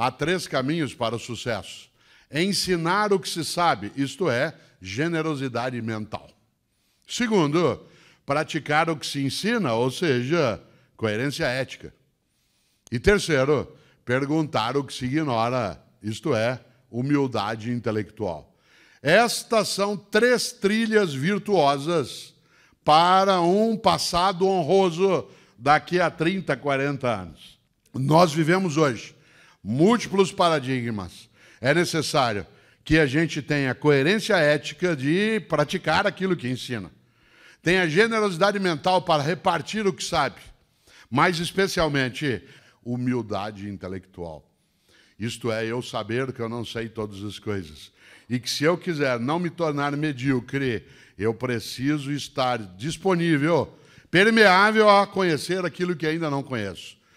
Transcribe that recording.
há três caminhos para o sucesso: ensinar o que se sabe, isto é, generosidade mental. Segundo, praticar o que se ensina, ou seja, coerência ética. E terceiro, perguntar o que se ignora, isto é, humildade intelectual. Estas são três trilhas virtuosas para um passado honroso daqui a 30, 40 anos. Nós vivemos hoje múltiplos paradigmas. É necessário que a gente tenha coerência ética de praticar aquilo que ensina. Tenha generosidade mental para repartir o que sabe, mas especialmente humildade intelectual. Isto é, eu saber que eu não sei todas as coisas. E que se eu quiser não me tornar medíocre, eu preciso estar disponível, permeável a conhecer aquilo que ainda não conheço.